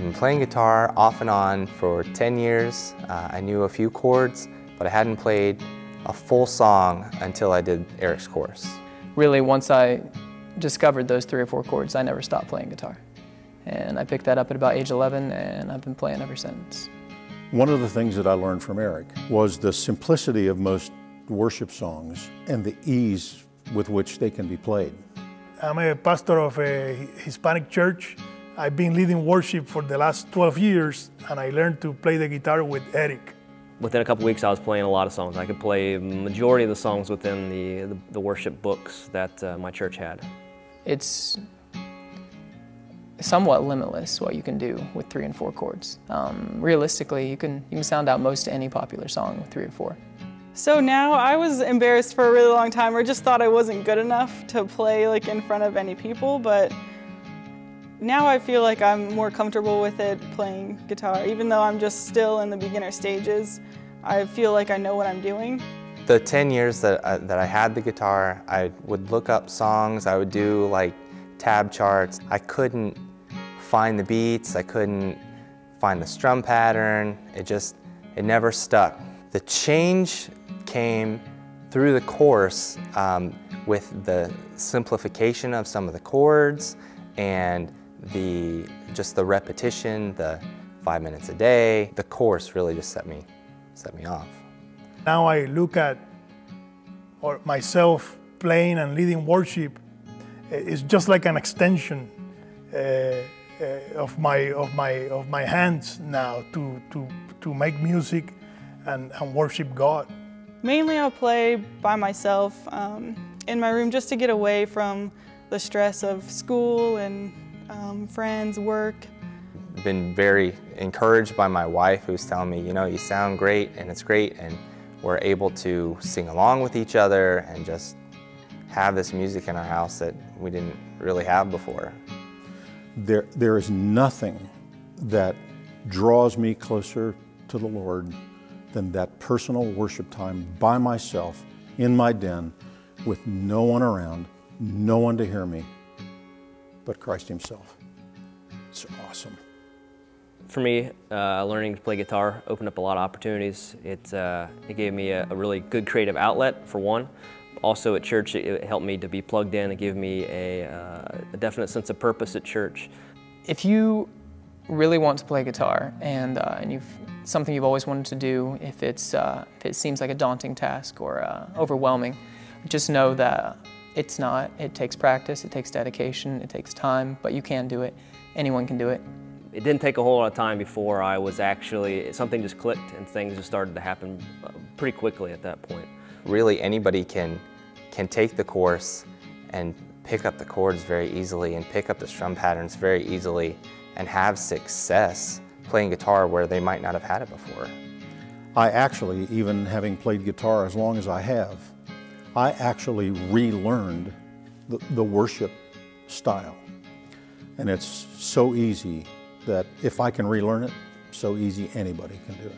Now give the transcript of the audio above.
I've been playing guitar off and on for 10 years. Uh, I knew a few chords, but I hadn't played a full song until I did Eric's course. Really, once I discovered those three or four chords, I never stopped playing guitar. And I picked that up at about age 11, and I've been playing ever since. One of the things that I learned from Eric was the simplicity of most worship songs and the ease with which they can be played. I'm a pastor of a Hispanic church. I've been leading worship for the last 12 years, and I learned to play the guitar with Eric. Within a couple weeks, I was playing a lot of songs. I could play majority of the songs within the, the, the worship books that uh, my church had. It's somewhat limitless what you can do with three and four chords. Um, realistically, you can, you can sound out most any popular song with three or four. So now I was embarrassed for a really long time or just thought I wasn't good enough to play like in front of any people, but now I feel like I'm more comfortable with it playing guitar. Even though I'm just still in the beginner stages, I feel like I know what I'm doing. The 10 years that I, that I had the guitar, I would look up songs, I would do like tab charts. I couldn't find the beats, I couldn't find the strum pattern. It just, it never stuck. The change came through the course um, with the simplification of some of the chords and the just the repetition, the five minutes a day. The course really just set me set me off. Now I look at or myself playing and leading worship is just like an extension uh, uh, of my of my of my hands now to to to make music and, and worship God. Mainly I'll play by myself um, in my room just to get away from the stress of school and um, friends, work. Been very encouraged by my wife who's telling me, you know, you sound great and it's great and we're able to sing along with each other and just have this music in our house that we didn't really have before. There, there is nothing that draws me closer to the Lord than that personal worship time by myself in my den with no one around, no one to hear me but Christ Himself. It's awesome. For me, uh, learning to play guitar opened up a lot of opportunities. It, uh, it gave me a, a, really good creative outlet, for one. Also at church, it, helped me to be plugged in and give me a, uh, a definite sense of purpose at church. If you really want to play guitar and, uh, and you've something you've always wanted to do, if, it's, uh, if it seems like a daunting task or uh, overwhelming, just know that it's not. It takes practice, it takes dedication, it takes time, but you can do it. Anyone can do it. It didn't take a whole lot of time before I was actually, something just clicked and things just started to happen uh, pretty quickly at that point. Really anybody can, can take the course and pick up the chords very easily and pick up the strum patterns very easily and have success playing guitar where they might not have had it before. I actually, even having played guitar as long as I have, I actually relearned the, the worship style. And it's so easy that if I can relearn it, so easy anybody can do it.